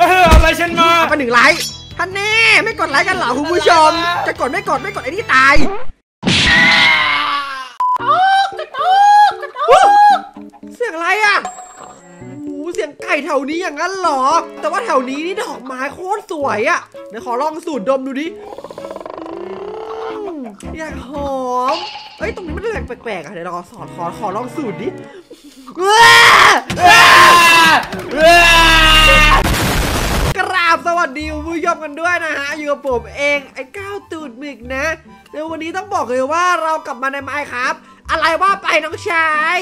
เออเอาอะไรฉันมาเอาไปหนึ่งไลค์ท่านแน่ไม่กดไลค์กันเหรอคุณผู้ชม จะกดไม่กดไม่กดไอ้นี่ตายเสียงอะไรอะโอ้โหเสียงไก่แถวนี้อย่างนั้นเหรอ แต่ว่าแถวนี้นี่ดอกไม้โคตรสวยอะเดี๋ยวขอลองสูดดมดูดิอืมอยากหอมเอ้ยตรงนี้มันแปลกๆอะเดี๋ยวเราขอสอนขอขอลองสูดดิว้ากราบ สวัสดีคุณผู้ชมกันด้วยนะฮะ อยู่กับผมเองไอ้ก้าวตูดหมึกนะเดี๋ยววันนี้ต้องบอกเลยว่าเรากลับมาในไมค์ครับ อะไรว่าไปน้องชาย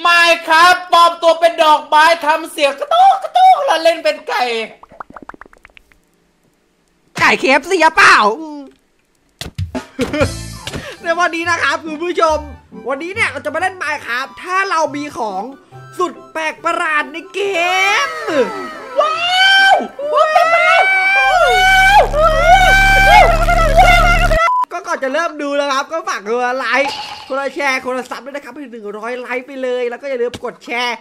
ไม่ครับปลอมตัวเป็นดอกไม้ทำเสียงกระตุกกระตุกแล้วเล่นเป็นไก่ ไก่เคฟซีเปล่าอืม ในวันนี้นะครับคุณผู้ชม วันนี้เนี่ยเราจะมาเล่นไมค์ครับ ถ้าเรามีของสุดแปลกประหลาดในเกม ว้าว ว้าว ก็ก่อนจะเริ่มดูนะครับ ก็ฝากกดไลค์คนละแชร์คนละซับด้วยนะครับให้ถึงหนึ่งร้อยไลค์ไปเลย แล้วก็อย่าลืมกดแชร์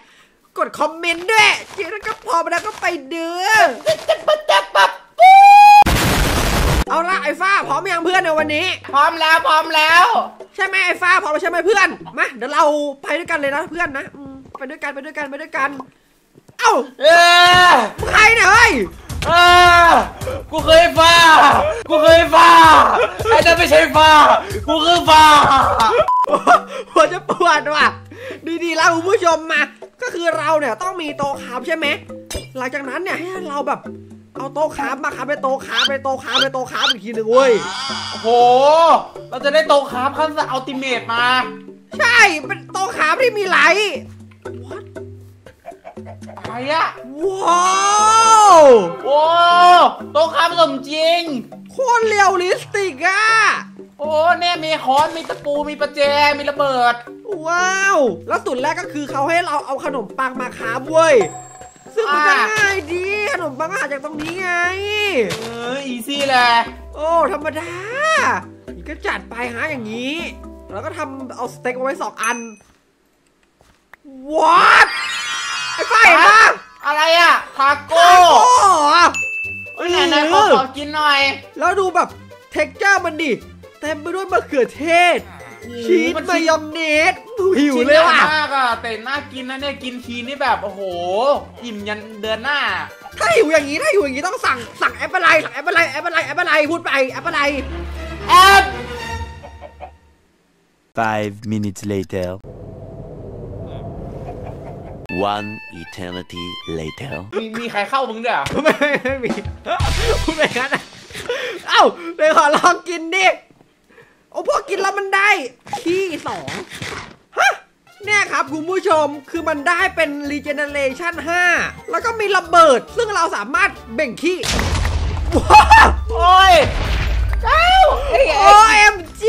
กดคอมเมนต์ด้วยเจแล้วก็พอมาแล้วก็ไปเดือเอาละไอ้ฟ้าพร้อมยังเพื่อนในวันนี้ พร้อมแล้วพร้อมแล้ว ใช่ไหมไอ้ฟ้าพร้อมแล้วใช่ไหมเพื่อนมาเดี๋ยวเราไปด้วยกันเลยนะเพื่อนนะอืมไปด้วยกันไปด้วยกันไปด้วยกัน เอ้าเออมึงใครเนี่ยเฮ้ยเออกูเคยฟ้า กูเคยฟ้า ไอ้นั่นไม่ใช่ฟ้า กูคือฟ้า หัวจะปวดว่ะ ดีๆแล้วคุณผู้ชมมา ก็คือเราเนี่ยต้องมีโต๊ะคาบใช่ไหม หลังจากนั้นเนี่ยให้เราแบบเอาโต๊ะ craft มา craft ไปโต๊ะ craft ไปโต๊ะ craft ไปโต๊ะ craft อีกทีหนึ่งเว้ย โอ้โห เราจะได้โต๊ะ craft ขั้น ultimate มา ใช่ เป็นโต๊ะ craft ที่มี light อะไรอะว้าวโอ้โต๊ะ craft สมจริง โคตร realistic อะโอ้เนี่ยมีค้อนมีตะปูมีประแจมีระเบิด ว้าว แล้วสูตรแรกก็คือเขาให้เราเอาขนมปังมา craft เว้ยซึ่งมันก็อ่าง่ายดีขนมปังก็หาจากตรงนี้ไง เออ easy แหละโอ้ธรรมดานี่ก็จัดไปฮะอย่างนี้ แล้วก็ทำเอาสเต็กเอาไว้สองอัน What ไอ้ไฟเห็นปะอะไรอะทาโก้ โอ้โหเฮ้ยไหนไหนขอขอกินหน่อยแล้วดูแบบ texture มันดิเต็มไปด้วยมะเขือเทศ ชีสมันมายองเนสหิวชิ้นเลยใหญ่ว่ะ มากอะแต่น่ากินนะเนี่ยกินทีนี่แบบโอ้โหอิ่มยันเดือนหน้า ถ้าหิวอย่างนี้ถ้าหิวอย่างนี้ต้องสั่งสั่งแอปอะไรสั่งแอปอะไรแอปอะไรแอปอะไรพูดไปแอปอะไรแอป Five minutes later. One eternity later. มีมีใครเข้ามึงด้วยเหรอไม่ไม่ไม่มีพูดไปงั้นอะเอ้าเดี๋ยวขอลองกินดิโอ้พอกินแล้วมันได้ขี้สองฮะเนี่ยครับคุณผู้ชมคือมันได้เป็น regeneration 5 แล้วก็มีระเบิด ซึ่งเราสามารถเบ่งขี้ว้าวโอ้ยเจ้าเอ้ยเอ้ย OMG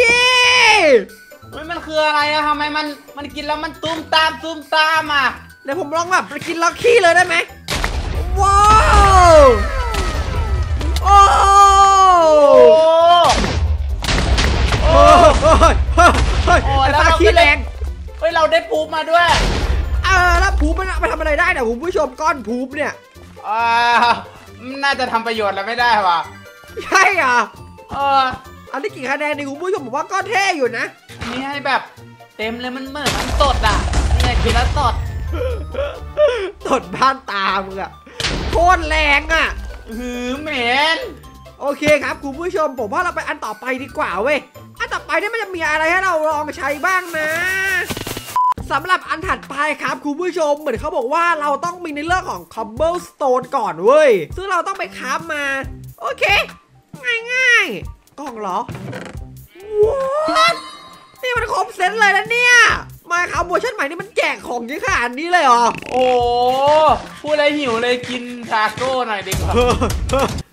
เฮ้ยมันคืออะไรอะทำไมมันมันกินแล้วมันตุ้มตามตุ้มตามอะ เดี๋ยวผมลองแบบไปกินแล้วขี้เลยได้ไหมว้าวโอ้โอ้โอ้เฮ้ยเฮ้ยเฮ้ยโอ้ไอ้แล้วปลาเราขี้ก็แรได้งเฮ้ยเราได้ปูมาด้วยเออแล้วพูบมันเอาไปทำอะไรได้เนี่ยคุณผู้ชมก้อนพูบเนี่ยอ่าน่าจะทำประโยชน์อะไรไม่ได้ว่ะใช่เหรอเอออันนี้กี่คะแนนดีคุณผู้ชมผมว่าก็เท่อยู่นะอันนี้ให้แบบ เต็มเลยมันเหมือนมันสดอะเนี่ยกินแล้วสด ตดบ้านตามึงอะโคตรแรงอะหือเหม็นโอเคครับคุณผู้ชมผมว่าเราไปอันต่อไปดีกว่าเว้ย อันต่อไปเนี่ยมันจะมีอะไรให้เราลองใช้บ้างนะสำหรับอันถัดไปครับคุณผู้ชมเหมือนเขาบอกว่าเราต้องมีในเรื่องของ cobblestone ก่อนเว้ย ซึ่งเราต้องไปคราฟมา โอเค ง่ายๆกล่องเหรอ What นี่มันครบเซตเลยนะเนี่ย มา craft เวอร์ชันใหม่นี่มันแจกของเยอะขนาดนี้เลยเหรอ โอ้พูดอะไรหิวเลยกินทาโก้หน่อยดีกว่า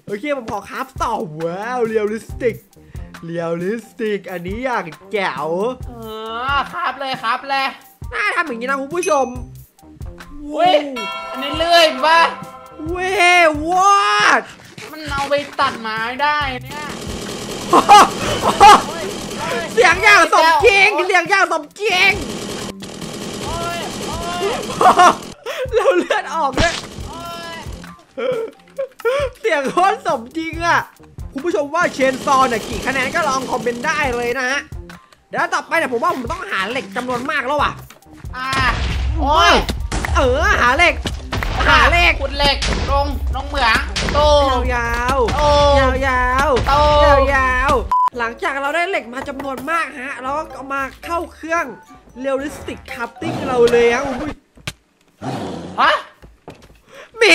โอเคผมขอ craft ต่อว้าว realistic realistic อันนี้อย่างแจ๋วเออ craft เลย craft เลยน่าทำอย่างนี้นะคุณผู้ชมเว้ยอันนี้เลื่อยปะเว้ยวอดมันเอาไปตัดไม้ได้เนี่ยเสียงอย่างสมจริงเสียงอย่างสมจริงโอ้ยโอ้ย เราเลือดออกเลยโอ้ยเสียงโคตรสมจริงอะคุณผู้ชมว่าเชนซอเนี่ยกี่คะแนนก็ลองคอมเมนต์ได้เลยนะฮะ เดี๋ยวต่อไปเนี่ยผมว่าผมต้องหาเหล็กจำนวนมากแล้วว่ะ อ่า โอ้ย เออหาเหล็ก หาเหล็กขุดเหล็กลงลงเหมืองโตยาวโอ้ยาวยาวๆโตยาวยาวๆหลังจากเราได้เหล็กมาจำนวนมากฮะ เราก็เอามาเข้าเครื่องเรียลลิสติกคัพติ้งเราเลยฮะอุ้ย ฮะหมี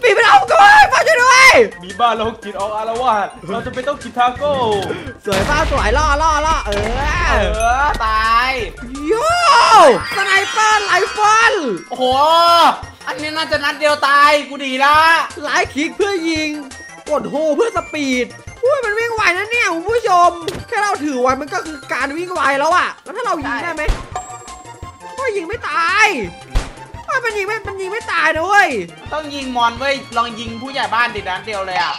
หมีมันเอากูมาช่วยด้วยมีบ้านโรคจิตออกอารวาสเราจะไปต้องกินทาโก้สวยป้าสวยล่อล่อล่อเอเอออตายโย่ sniper rifle โอ้โหอันนี้น่าจะนัดเดียวตายกูดีละ right click เพื่อยิง กด hold เพื่อ speed อุ้ยมันวิ่งไวนะเนี่ยคุณผู้ชม แค่เราถือไว้มันก็คือการวิ่งไวแล้วอะแล้วถ้าเรายิงได้ไหมก็ยิงไม่ตายเฮ้ย มันยิงไม่มันยิงไม่ตายนะเว้ยต้องยิงมอนเว้ยลองยิงผู้ใหญ่บ้านติดนัดเดียวเลยอะ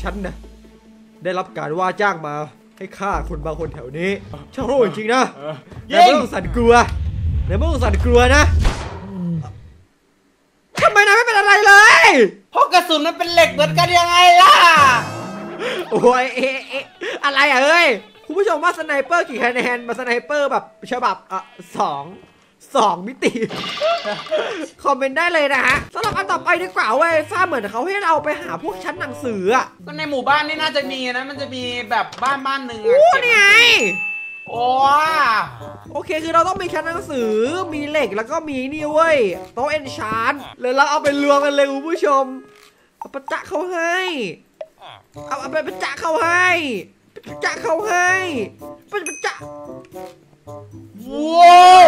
ฉันนะได้รับการว่าจ้างมาให้ฆ่าคนบางคนแถวนี้ช่างโหดจริงๆนะเออนายไม่ต้องสั่นกลัวนายไม่ต้องสั่นกลัวนะทำไมนายไม่เป็นอะไรเลยเพราะกระสุนมันเป็นเหล็กเหมือนกันยังไงล่ะโอ้ยเอ๊ะเอ๊ะอะไรอะเอ้ยคุณผู้ชมว่า sniper กี่คะแนนมา sniper แบบฉบับอะสอง สองมิติ comment ได้เลยนะฮะสำหรับอันต่อไปดีกว่าเว้ยฟ้าเหมือนเขาให้เราไปหาพวกชั้นหนังสืออะก็ในหมู่บ้านนี่น่าจะมีนะ มันจะมีแบบบ้านบ้านหนึ่งโอ้อะนี่ไง โอ้โอเคคือเราต้องมีชั้นหนังสือ มีเหล็กแล้วก็มีนี่เว้ยโต๊ะเอนชานเลยเราเอาไปรวมกันเลยคุณผู้ชมเอาประจักษ์เขาให้ เอาเอาไปประจักษ์เขาให้ประจักษ์เขาให้ประประจักษ์ว้าว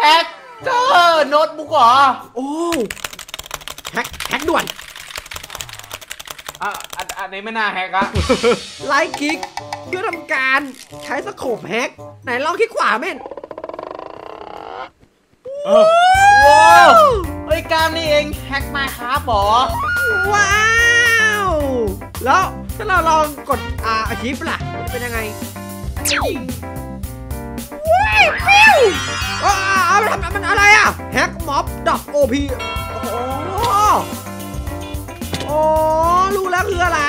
แฮกเกอร์โน้ตบุ๊กเหรอโอ้แฮกแฮกด่วนอะอันอันนี้ไม่น่าแฮกอะไลค์คลิกเพื่อทำการใช้สโคปแฮกไหนลองคลิกขวาเม่นเออว้าวเฮ้ยกล้ามนี่เองแฮกมาครับหรอว้าวแล้วถ้าเราลองกดอ่าอาชีพล่ะมันจะเป็นยังไงว้าย ฟิวอ๋ออ๋อมันทำมันอะไรอะแฮกม็อบดอกโอพีโอ้โอ๋อรู้แล้วคืออะไร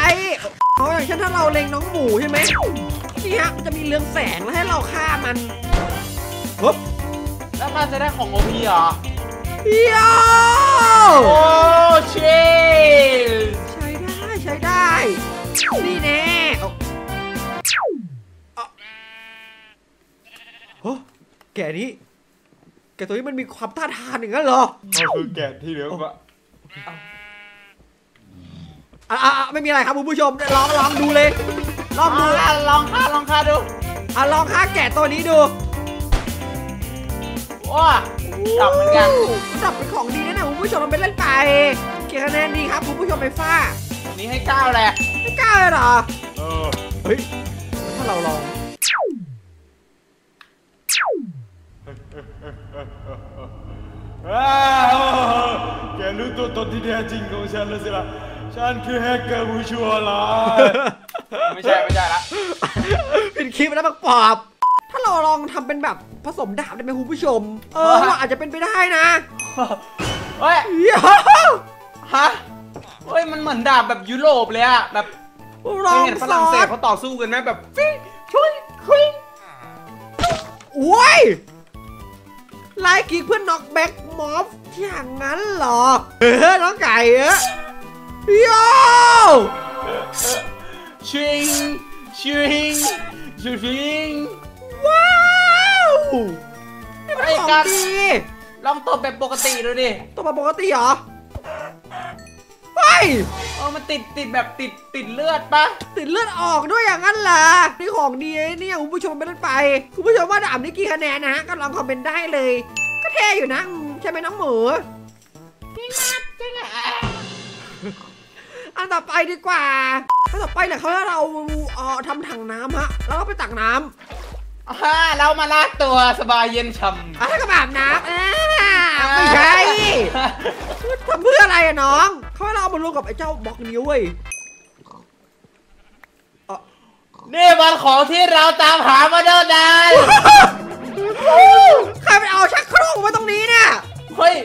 อ๋อย่างเช่นถ้าเราเล็งน้องหมูใช่ไหมนี่ฮะมันจะมีเรืองแสงแล้วให้เราฆ่ามันปึ๊บแล้วมันจะได้ของโอพีเหรอโย่โอ้ชิใช้ได้ใช้ได้นี่แน่ แกนี้ แกตัวนี้มันมีความต้านทานอย่างนั้นเหรอเขาคือแกะที่เหลือกว่าอะอะอะไม่มีอะไรครับคุณผู้ชมลองลองดูเลยลองดูอะลองค่าลองค่าดูอะลองฆ่าแกะตัวนี้ดูว้าจับเหมือนกันจับเป็นของดีนะเนี่ยคุณผู้ชมมันเป็นเล่นไปเกี่คะแนนดีครับคุณผู้ชมไปฟ้าอันนี้ให้เก้าเลยไม่กล้าเลยเหรอเออเฮ้ยถ้าเราลอง ตัวตนที่แท้จริงของฉันแล้วสิล่ะ ฉันคือแฮกเกอร์ผู้ชั่วร้ายไม่ใช่ไม่ใช่ละเป็นคลิปแล้วบักปอบ ถ้าเราลองทำเป็นแบบผสมดาบได้ไหมคุณผู้ชม เออว่าอาจจะเป็นไปได้นะเฮ้ยเดี๋ยวฮะเฮ้ยมันเหมือนดาบแบบยุโรปเลยอะแบบลองเคยเห็นฝซรั่งอเศสสเขาต่อสู้กันไหมแบบฟิงชุยคุยโอ้ย ไล่กิ๊กเพื่อนน็อกแบ็กมอฟอย่างนั้นเหรอ เออ น้องไก่เอะโย่ชิงชิงชิงว้าวนี่มันไอ้ของกันดีลองตบแบบปกติดูดิตัวมาปกติเหรอ เฮ้ยเออมันติดติดแบบติดติดเลือดปะติดเลือดออกด้วยอย่างนั้นเหรอนี่ของดีนะเนี่ยคุณผู้ชมไม่ต้องไป คุณผู้ชมว่าดาบนี้กี่คะแนนนะฮะก็ลองคอมเมนต์ได้เลย ก็เท่อยู่นะอืมใช่ไหมน้องหมูจริงอะจริงอะอันต่อไปดีกว่าอันต่อไปเนี่ยเขาให้เราเอ่อทำถังน้ำฮะแล้วก็ไปตักน้ำอ่าเรามาลากตัวสบายเย็นช่ำอะแล้วก็แบบน้ำอ่า ไม่ใช่ทำเพื่ออะไรอะน้อง เขาให้เราเอามารวมกับไอ้เจ้าบล็อกนิ้วเว้ย นี่มันของที่เราตามหามาเดินนานใครไปเอาชักโครกมาตรงนี้เนี่ยเฮ้ย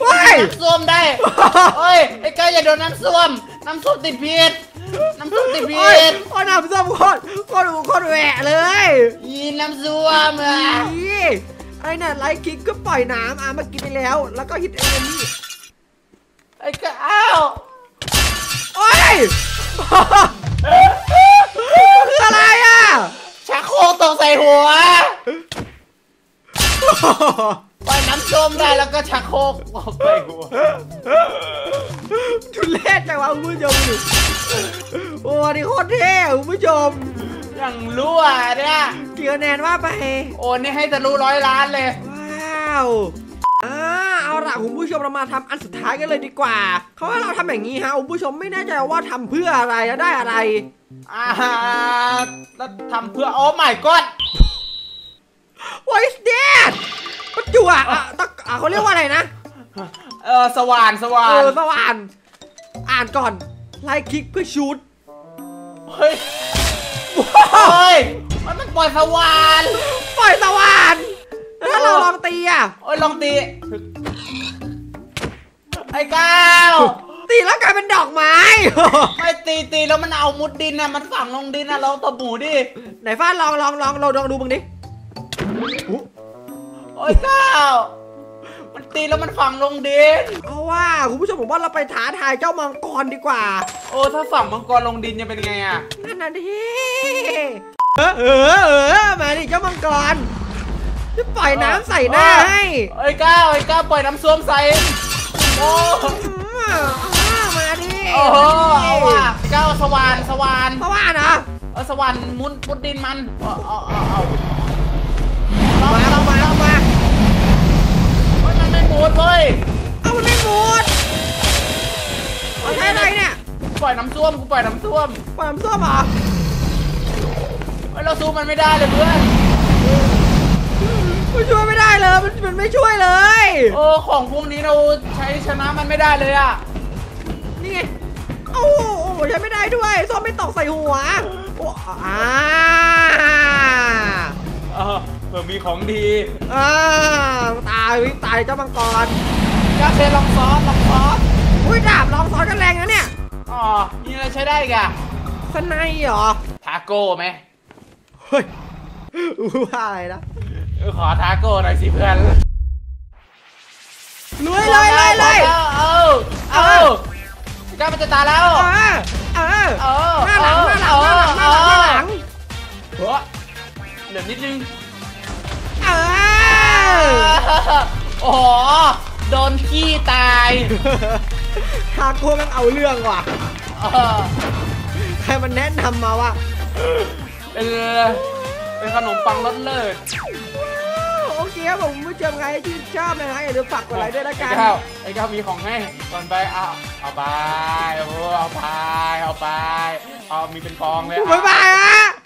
เฮ้ย น้ำส้วมได้เฮ้ย ไอ้กายอย่าโดนน้ำส้วม น้ำส้วมติดพิษน้ำส้วมติดพิโอ้ยษโอ้ยน้ำส้มโคตรโคตรโคตรแหวะเลย ยีน้ำส้วมอะ นี่ ไอ้น่ะไลท์คิกก็ปล่อยน้ำอะเมากินไปแล้ว แล้วก็ฮิตเอนนี่ไอ้กายอ้าวโอ้ยคืออะไรอะชักโครกตกใส่หัวปล่อยน้ำส้วมได้แล้วก็ชักโครกตกใส่หัวทุเรศจังวะคุณผู้ชมดูโอ้นี่โคตรเท่อะคุณผู้ชม อย่างรั่วเนี่ยกี่คะแนนว่าไป โอนนี่ให้ทะลุร้อยล้านเลย ว้าวอ่าเอาล่ะคุณผู้ชมเรามาทำอันสุดท้ายกันเลยดีกว่า เขาให้เราทำอย่างนี้ฮะคุณผู้ชมไม่แน่ใจว่าทำเพื่ออะไรแล้วได้อะไรอ่าแล้วทำเพื่อโอ้ my god What is that ปัจจุอะอะตะอะเขาเรียกว่าอะไรนะ เออสว่านสว่าเอนอสว่าน อ่านก่อนไลค์คลิกเพื่อชูดเฮ้ย เฮ้ยมันมันปล่อยสว่านปล่อยสว่านแล้วถ้าเราลองตีอะโอ้ยลองตี ไอ้ก้าวตีแล้วกลายเป็นดอกไม้ไม่ตีตีแล้วมันเอามุดดินน่ะมันฝังลงดินน่ะลองตบหมูดิไหนฟ้าลองลองลองเราลองดูมึงดิโอ้ยก้าว มันตีแล้วมันฝังลงดิน เอาว่าคุณผู้ชมผมว่าเราไปท้าทายเจ้ามังกรดีกว่า โอ้ถ้าฝังมังกรลงดินจะเป็นไงอะนั่นน่ะดิเออเออเออมาดิเจ้ามังกรจะปล่อยน้ำใส่หน้าให้ไอ้ก้าวไอ้ก้าวปล่อยน้ำส้วมใส่โอ้อืมเอามาดิโอ้โหเอาว่ะก้าวสว่านสว่านเพราะว่านะเออสว่านมุดมุดดินมันเอาเอาเอาเอามาเอามาเอา มาเฮ้ยมันไม่มุดเว้ยเอามันไม่หมดเอาใช้อะไรเนี่ยกูปล่อยน้ำส้วมกูปล่อยน้ำส้วมปล่อยน้ำส้มเหรอเฮ้ยเราสู้มันไม่ได้เลยเพื่อนมันช่วยไม่ได้เลยมันมันไม่ช่วยเลยเออของพวกนี้เราใช้ชนะมันไม่ได้เลยอะนี่ไงโอ้โหใช้ไม่ได้ด้วยส้มไม่ตกใส่หัวโอ้อ่า เออ เผื่อมีของดีอ่าตายวิตายเจ้ามังกรก้าวเชนลองซ้อนลองซ้อนอุ้ยดาบลองซ้อนกันแรงนะเนี่ยอ๋อนี่อะไรใช้ได้อีกอะสไนเหรอทาโก้ไหมเฮ้ยอู้ว่าอะไรนะเออขอทาโก้หน่อยสิเพื่อนลุยเลยเลยเลยเอาเอาเอาก้าวมันจะตายแล้วเออเออเออหน้าหลังหน้าหลังหน้าหลังหน้าหลังหน้าหลังเฮ้ยเหลือนิดนึงเออ โอ้โหโดนขี้ตายทาโก้มันเอาเรื่องว่ะ เออใครมันแนะนำมาว่าเออเป็นขนมปังรสเลิศโอเคครับผมผู้ชมใครที่ชอบนะฮะอย่าลืมฝากกดไลค์ด้วยนะกัไอ้นก้าวไอ้ก้าวมีของให้ก่อนไปเอาเอาไปโอ้เอาไปเอาไปเอามีเป็นกองเลยบ๊ายบายฮะ